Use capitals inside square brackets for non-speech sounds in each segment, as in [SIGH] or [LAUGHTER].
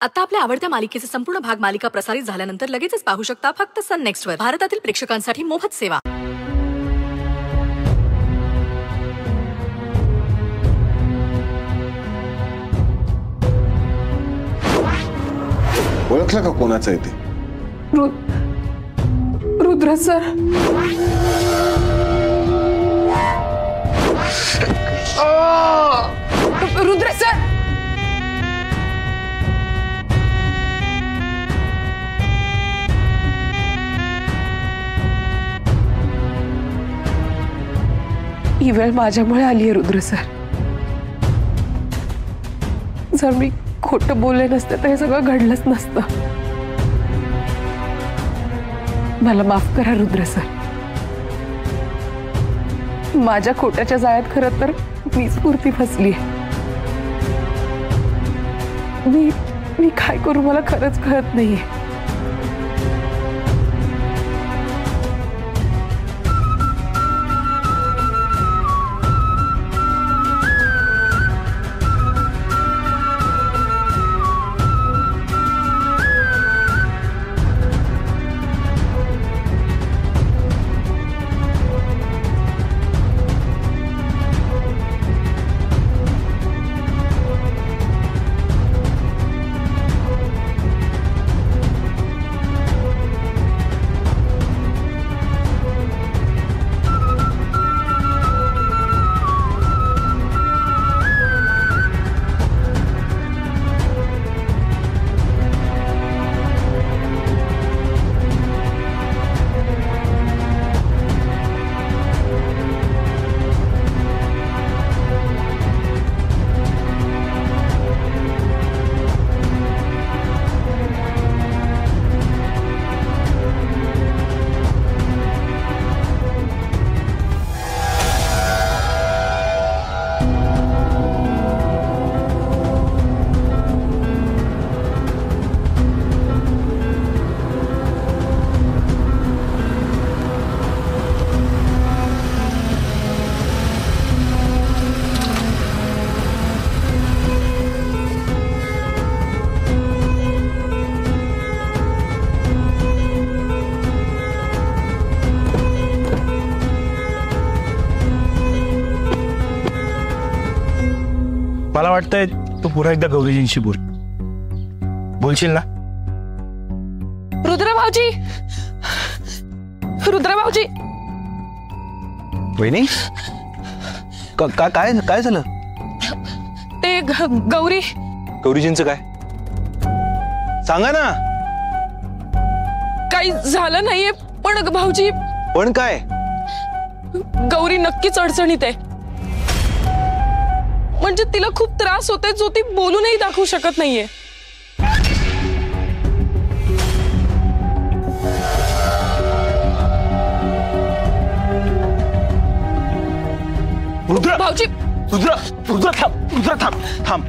आता आपल्या आवडत्या मालिकेचे संपूर्ण भाग मालिका प्रसारित झाल्यानंतर लगेचच पाहू शकता फक्त सन नेक्स्ट वर. भारतातील प्रेक्षकांसाठी मोफत सेवा. ओळखलं का कोणाचं आहे ते? रु रुद्र सर. रुद्र सर! आली रुद्र सर. जर मी खोटं बोलले नसते, तर हे सगळं घडलंच मला माफ़ करा, रुद्र सर. माझ्या खोट्याच्या जाळ्यात खरं तर मीच पुरती फसली मी मी काय करू, मला खरंच कळत नाहीये. वाटतंय तू पुन्हा एकदा गौरीजींशी बोल. बोलशील ना? रुद्र भाऊजी रुद्र भाऊजी वहिनी? का- का- काय काय झालं? ते गौरी. गौरीजींचं काय? सांगा ना. काही झालं नाहीये पण भाऊजी. पण काय? गौरी नक्कीच अडचणीत आहे. म्हणजे तिला खूप त्रास होतोय जो ती बोलूनही दाखवू शकत नाहीये. रुद्र! भाऊजी! रुद्र! रुद्र थांब! रुद्र थांब! थांब!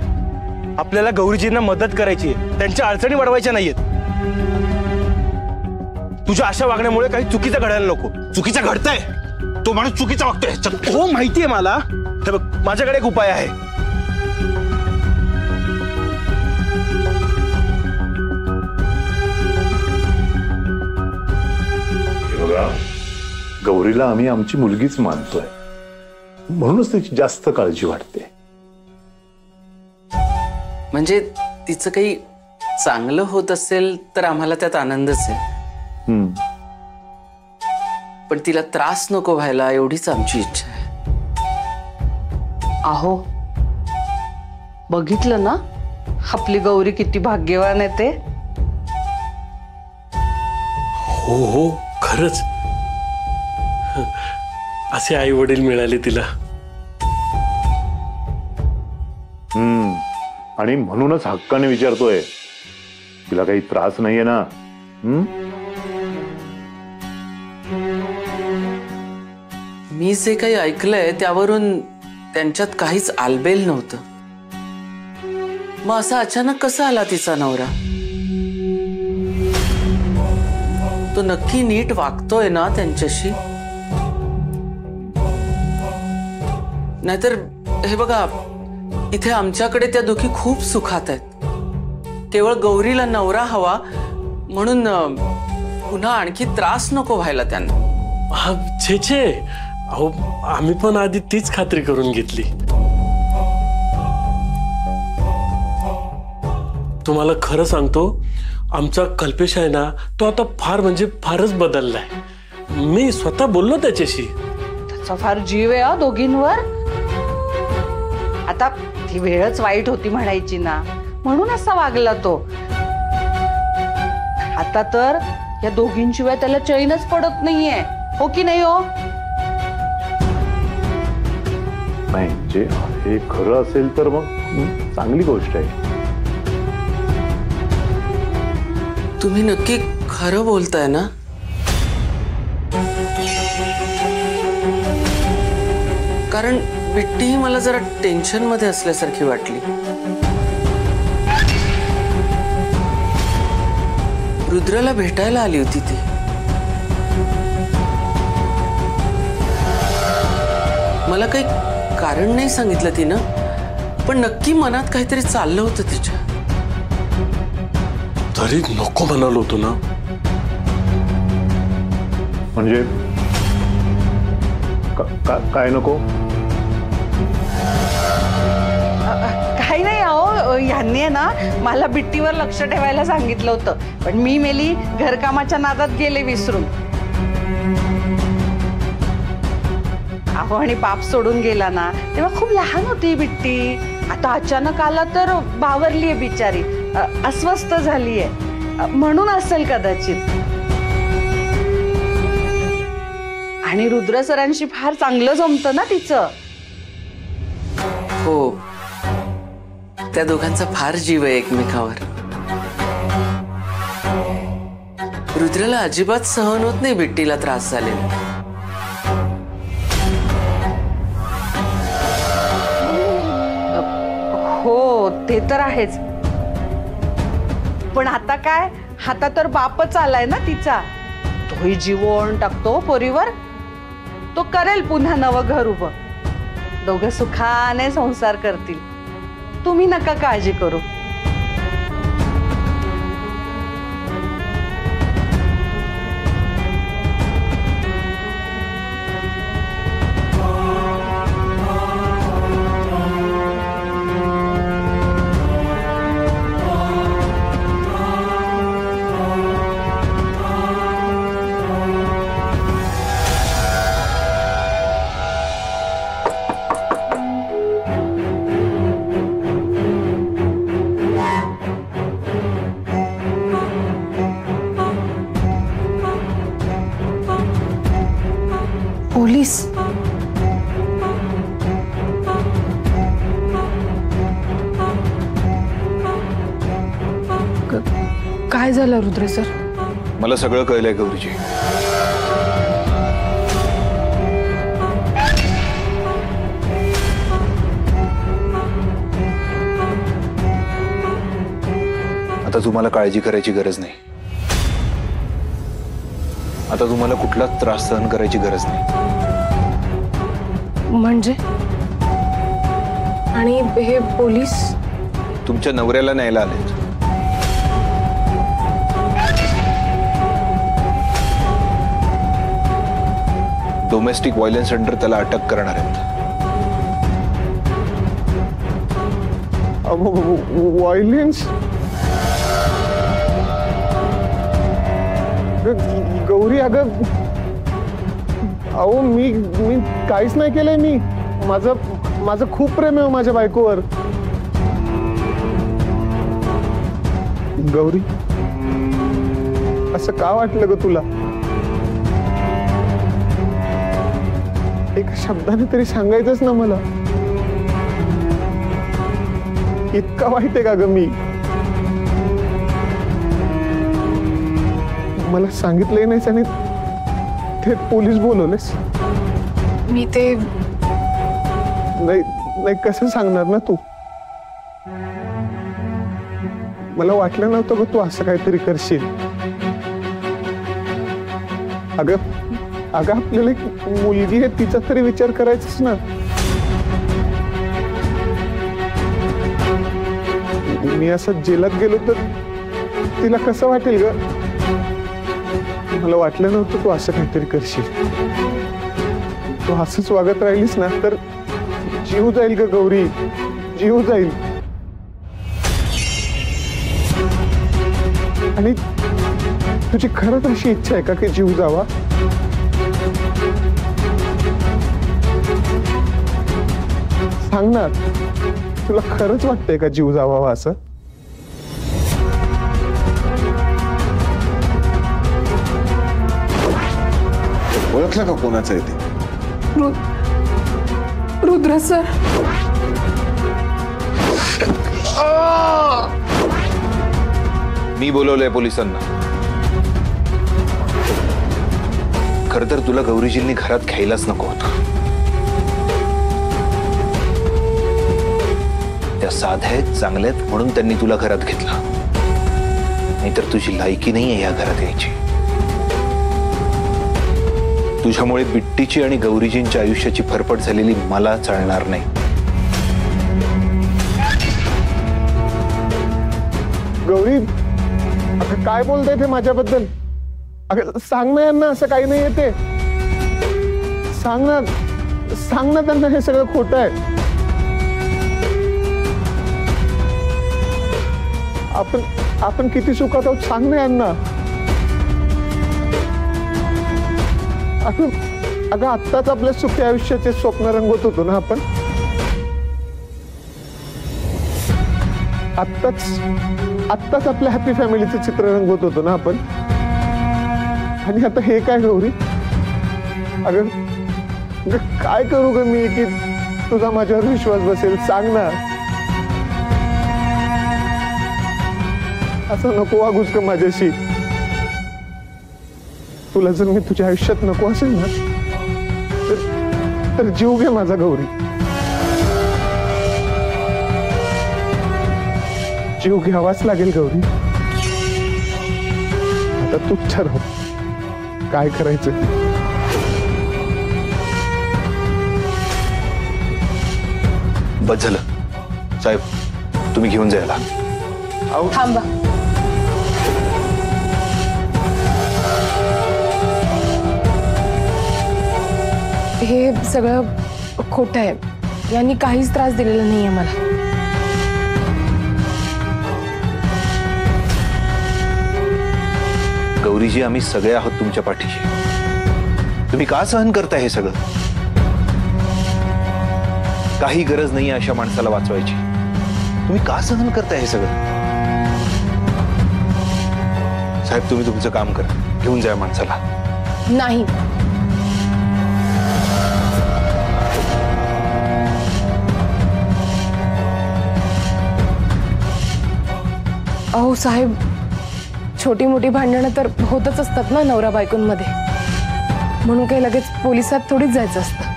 आपल्याला गौरीजींना मदत करायची आहे. त्यांच्या अडचणी वाढवायच्या नाहीयेत. तुझ्या अशा वागण्यामुळे काही चुकीचं घडायला नको. चुकीचं घडतंय. तो माणूस चुकीचा वागतोय. चल, हो माहितीये मला. हे बघ माझ्याकडे एक उपाय आहे. हे बघा गौरीला आम्ही आमची मुलगीच मानतोय. म्हणूनच तिची जास्त काळजी वाटते. म्हणजे तिचं काही चांगलं होत असेल तर आम्हाला त्यात आनंदच आहे. हम्म. पण तिला त्रास नको व्हायला एवढीच आमची इच्छा आहे. अहो बघितलं ना? आपली गौरी किती भाग्यवान आहे ते. हो हो खरंच. असे आई वडील मिळाले तिला. हम्म आणि म्हणूनच हक्काने विचारतोय. तिला काही त्रास नाहीये ना? हम्म? मी जे काही ऐकलंय त्यावरून त्यांच्यात काहीच आलबेल नव्हतं. मग असा अचानक कसा आला तिचा नवरा? तो नक्की नीट वागतोय ना त्यांच्याशी? नाहीतर हे बघा इथे आमच्याकडे त्या दुखी खूप सुखात आहेत. केवळ गौरीला नवरा हवा म्हणून पुन्हा आणखी त्रास नको व्हायला त्यांना. छे छे. अहो आम्ही पण आधी तीच खात्री करून घेतली. तुम्हाला खरं सांगतो आमचा कल्पेश आहे ना तो आता फार म्हणजे फारच बदललाय. मी स्वतः बोललो त्याच्याशी. त्याचा फार जीव आहे हा दोघींवर. आता ती वेळच वाईट होती म्हणायची ना म्हणून असा वागला तो. आता तर या दोघींशिवाय त्याला चैनच पडत नाहीये. हो की नाही हो? नाही, जे हे खरं असेल तर मग चांगली गोष्ट आहे. तुम्ही नक्की खरं बोलताय ना? कारण बिट्टी ही मला जरा टेन्शन मध्ये असल्यासारखी वाटली. रुद्राला भेटायला आली होती ती. मला काही कारण नाही सांगितलं तिनं. पण नक्की मनात काहीतरी चाललं होतं तिच्या. तरी नको म्हणालो होतो ना. म्हणजे? का- का- काय नको? काही नाही अहो ह्यांनी ना मला बिट्टीवर लक्ष ठेवायला सांगितलं होतं. पण मी मेली घरकामाच्या नादात गेले विसरून. अहो आणि बाप सोडून गेला ना तेव्हा खूप लहान होती बिट्टी. आता अचानक आला तर बावरलीये बिचारी. अस्वस्थ झालीये. आहे म्हणून असेल कदाचित. आणि रुद्र सरांशी फार चांगलं जमतं ना तिचं. हो. त्या दोघांचा फार जीव आहे एकमेकावर. रुद्राला अजिबात सहन होत नाही बिट्टीला त्रास झालेला. ते तर आहेच. पण आता काय? आता तर बापच आलाय ना तिचा. तोही जीवन टाकतो पोरीवर. तो करेल पुन्हा नव घर उभ. दोघं सुखाने संसार करतील. तुम्ही नका काळजी करू. झालं रुद्र सर? मला सगळं कळलंय गौरीजी. आता तुम्हाला काळजी करायची गरज नाही. आता तुम्हाला कुठलाच त्रास सहन करायची गरज नाही. म्हणजे? आणि हे पोलीस? तुमच्या नवऱ्याला न्यायला आलेत. डोमेस्टिक व्हायलन्स अंडर त्याला अटक करणार आहेत व्हायलेन्स गौरी अगं अहो मी मी काहीच नाही केलंय मी. माझं माझं खूप प्रेम आहे माझ्या बायकोवर. गौरी, असं का वाटलं ग तुला? एका शब्दाने तरी सांगायचंच ना मला. इतका वाईट आहे का ग मी? मला सांगितलंय नाहीस आणि थेट पोलीस बोलवलेस. मी ते नाही नाही कसं सांगणार ना तू? मला वाटलं नव्हतं ग तू असं काहीतरी करशील. अगं अगं आपल्याला एक मुलगी आहे तिचा तरी विचार करायचाच ना. मी असं जेलात गेलो तर तिला कसं वाटेल ग? मला वाटलं नव्हतं तू असं काहीतरी करशील. तू असंच वागत राहिलीस ना तर जीव जाईल ग गौरी. जीव जाईल. आणि तुझी खरंच अशी इच्छा आहे का की जीव जावा? सांग ना. तुला खरंच वाटतंय का जीव जावावा असं? ओळखलं का कोणाचं आहे ते? रु- रुद्र सर. मी बोलवलंय पोलिसांना. खर तर तुला गौरीजींनी घरात घ्यायलाच नको होतं. त्या चांगल्या आहेत म्हणून त्यांनी तुला घरात घेतलं. नाहीतर तुझी लायकी नाही आहे या घरात यायची. तुझ्यामुळे बिट्टीची आणि गौरीजींच्या आयुष्याची फरफट झालेली मला चालणार नाही. गौरी, अगं काय बोलताय ते माझ्याबद्दल? अगं सांग ना यांना, असं काही नाही ते. सांग ना सांग ना त्यांना हे सगळं खोटं आहे. आपण आपण किती सुखात आहोत सांग ना यांना. अगं आत्ताच आपल्या सुखी आयुष्याचे स्वप्न रंगवत होतो ना आपण. आत्ताच आत्ताच आपल्या हॅपी फॅमिलीचं चित्र रंगवत होतो ना आपण. आणि आता हे काय गौरी? अगं काय करू ग मी की तुझा माझ्यावर विश्वास बसेल? सांग ना. असं नको वागूस का माझ्याशी. तुला जर मी तुझ्या आयुष्यात नको असेल ना तर- तर जीव घे माझा गौरी. जीव घ्यावाच लागेल गौरी. आता तूच ठरव काय करायचं बस झालं. साहेब तुम्ही घेऊन जायला थांबा. हे सगळं खोटं आहे. यांनी काहीच त्रास दिलेला नाही आहे मला. गौरीजी आम्ही सगळे आहोत तुमच्या पाठीशी. तुम्ही का सहन करताय हे सगळं? काही गरज नाही अशा माणसाला वाचवायची. तुम्ही का सहन करता हे सगळं? साहेब तुम्ही तुमचं काम करा. घेऊन जा या माणसाला. नाही. अहो साहेब छोटी मोठी भांडणं तर होतच असतात ना नवरा बायकोंमध्ये. म्हणून काही लगेच पोलिसात थोडीच जायचं असतं.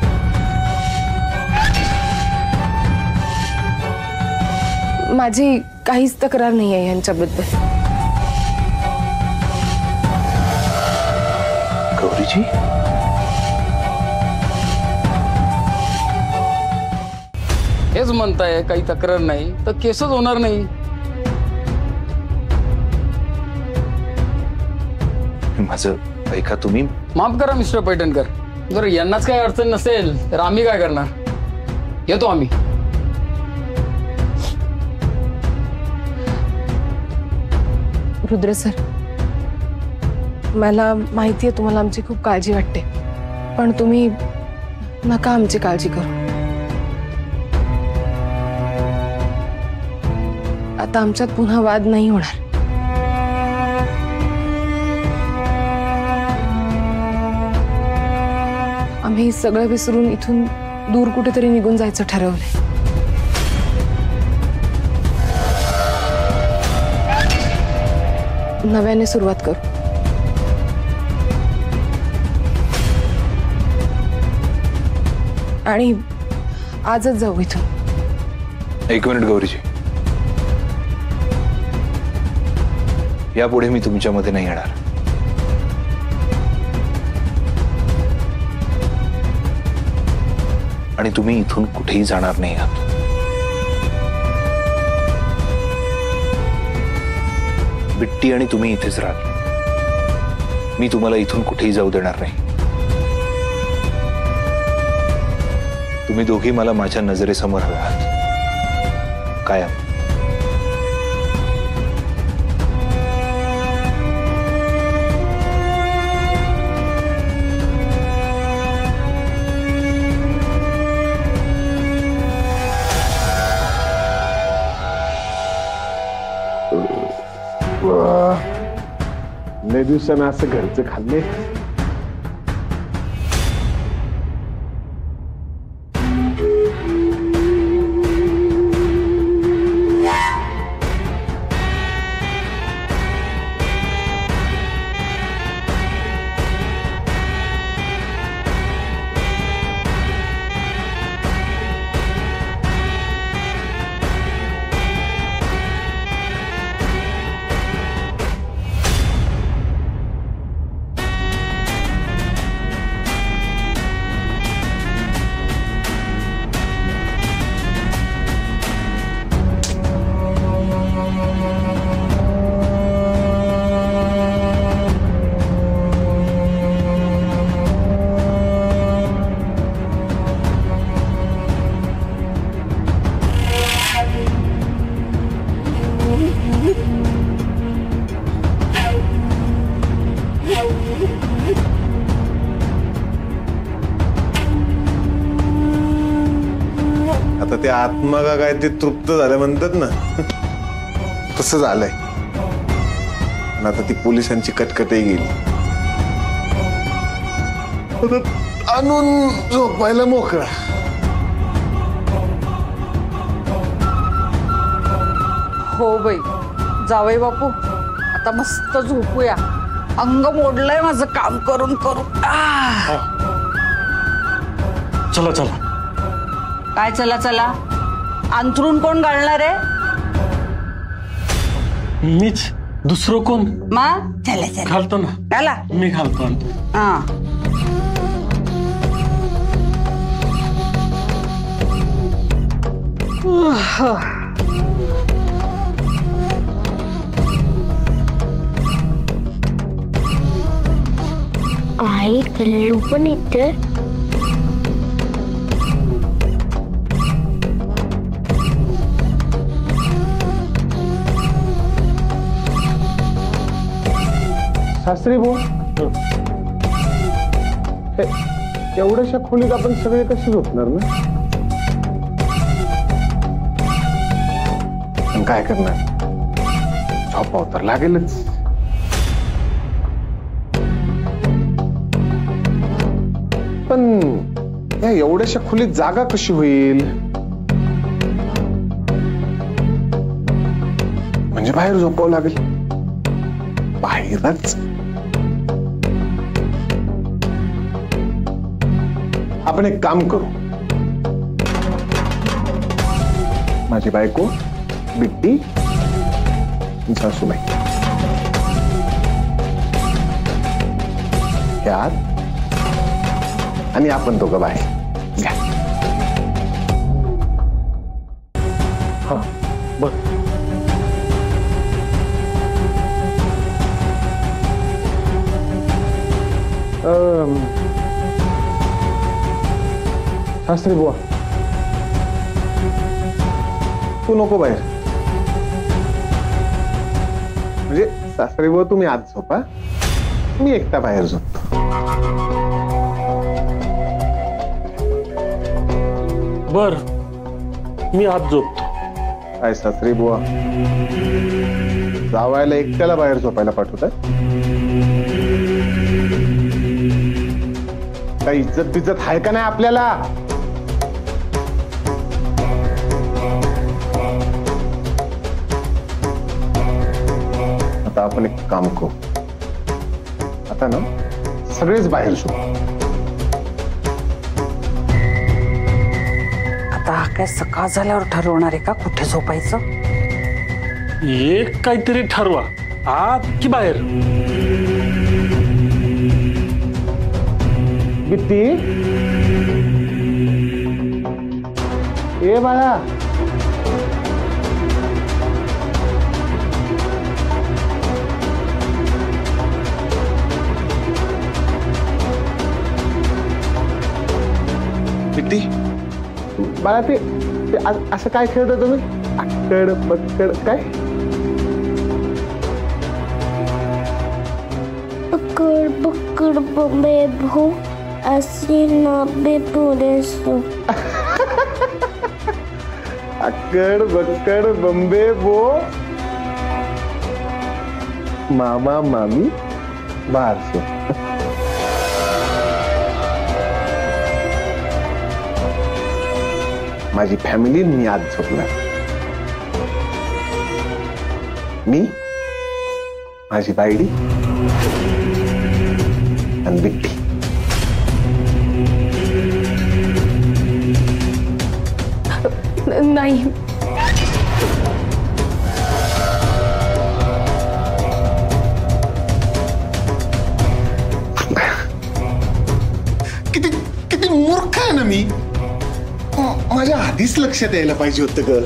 माझी काहीच तक्रार नाही आहे यांच्याबद्दल. गौरीजी? हेच म्हणताय काही तक्रार नाही तर केसच होणार नाही. माझं ऐका तुम्ही. माफ़ करा मिस्टर पैठणकर. जर यांनाच काही अडचण नसेल तर आम्ही काय करणार? येतो आम्ही. रुद्र सर मला माहिती आहे तुम्हाला आमची खूप काळजी वाटते. पण तुम्ही नका आमची काळजी करू. आता आमच्यात पुन्हा वाद नाही होणार. आम्ही सगळं विसरून इथून दूर कुठेतरी निघून जायचं ठरवलंय. नव्याने सुरुवात करू. आणि आजच जाऊ इथून. एक मिनिट गौरीजी. यापुढे मी तुमच्यामध्ये नाही येणार. आणि तुम्ही इथून कुठेही जाणार नाही आहात. बिट्टी आणि तुम्ही इथेच राहाल. मी तुम्हाला इथून कुठेही जाऊ देणार नाही. तुम्ही दोघी मला माझ्या नजरेसमोर हवे आहात. कायम. लय दिवसानं असं आत्मा का काय ते तृप्त झालं म्हणतात ना. तसं झालंय. आता ती पोलिसांची कटकटही गेली. आणून झोपायला मोकळा. हो बाई. जावई बापू आता मस्त झोपूया. अंग मोडलंय माझं काम करून करून. आह! चला चला. काय चला चला? अंथरून कोण घालणार आहे? मीच. दुसरं कोण? मा? चला चला. घालतो ना. चला. मी घालतो. हा. आई कल्लू पण येते सासरी भाऊ हे, एवढ्याशा खोलीत आपण सगळे कसे ना? पण काय करणार? जागा कशी होईल? म्हणजे बाहेर झोपावं लागेल. एक काम करू। माझी बायको बिट्टी आणि सासूबाई यात आणि आपण दोघं बाहेर घ्या. सासरी बुवा तू नको बाहेर। म्हणजे सासरी बुवा तुम्ही आत झोपा मी एकटा बाहेर झोपतो बर मी आज झोपतो काय सासरी बुवा जावायला एकट्याला बाहेर झोपायला पाठवतात काही इज़्ज़त बिज्जत आहे का नाही आपल्याला? आता आपण एक काम करू आता ना सगळेच बाहेर झोपू आता काय सकाळ झाल्यावर ठरवणार आहे का? कुठे झोपायचं? एक काहीतरी ठरवा. आत की बाहेर? बिट्टी? ए बाळा! होती बाळा ते असं काय खेळता तुम्ही? आकड काय? पकड पकड [LAUGHS] बंबे भो असे पुरेसो आकड बक्कड मामा मामी बारसो माझी फॅमिली मी आज झोपणार मी माझी बायडी आणि बिट्टी नाही आधीच लक्षात यायला पाहिजे होतं ग.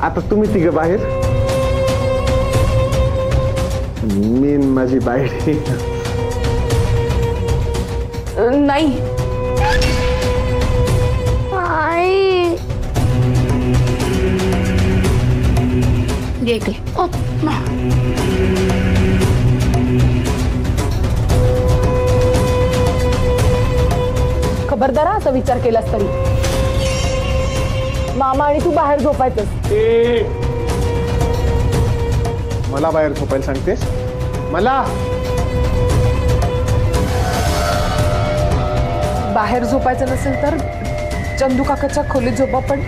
आता तुम्ही तिघ बाहेर मी माझी बायडी नाही। ये इकडे खबरदार असा विचार केलास तरी। मामा आणि तू बाहेर झोपायचंस। ए। मला बाहेर झोपायला सांगतेस? मला? बाहेर झोपायचं नसेल तर चंदू काकाच्या खोलीत झोपा पण